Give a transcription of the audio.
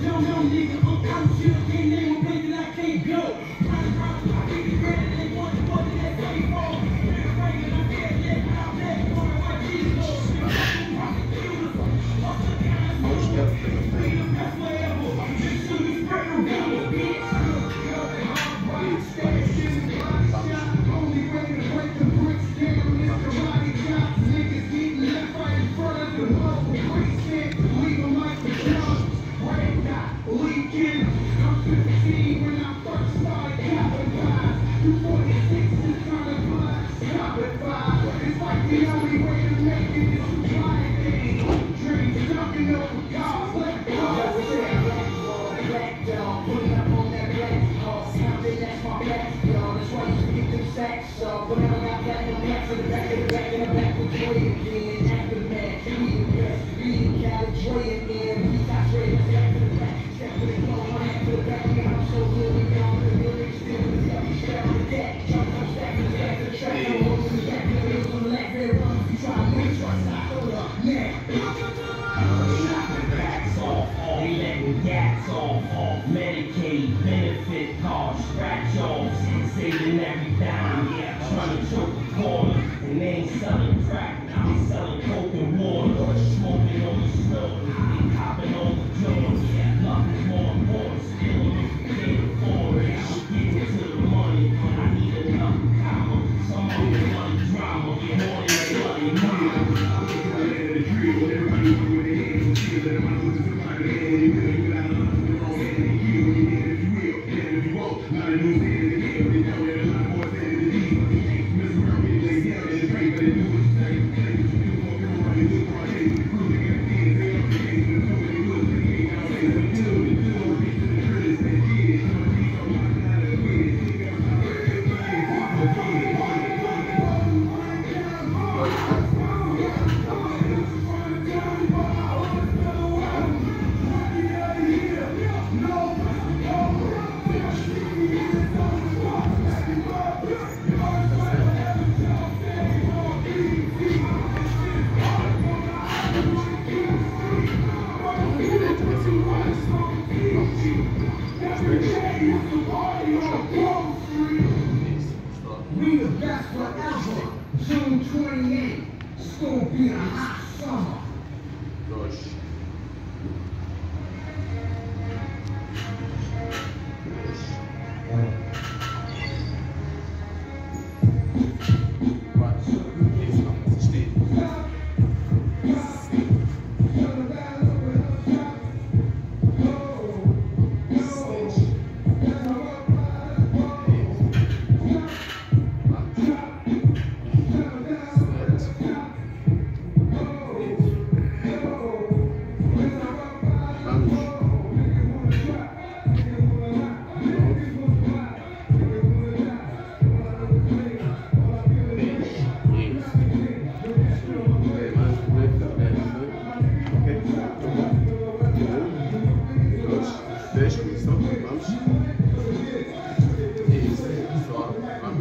Yo, I'm out shit, can't name a baby go. Thank you. Medicaid, benefit cards, scratch saving every trying to choke the corner, and they ain't selling crack. They selling coke and water, smoking We the best forever. June 28th, it's gonna be a hot summer. Gosh.